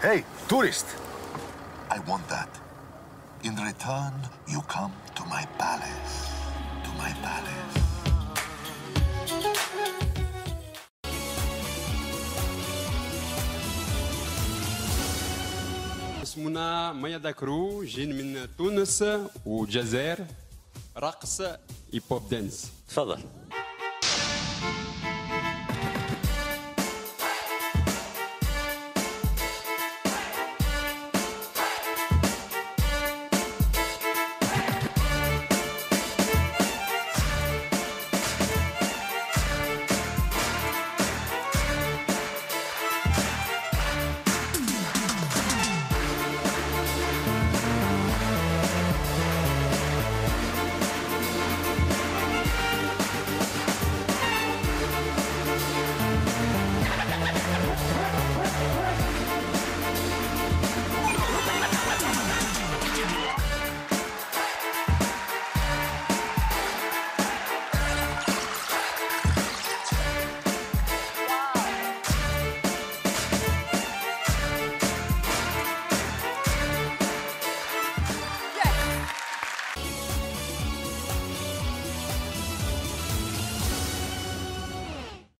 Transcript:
Hey, tourist. I want that. In return, you come to my palace. To my palace. اسمنا مايا داكرو جين من تونس والجزائر رقص هيب هوب دانس تفضل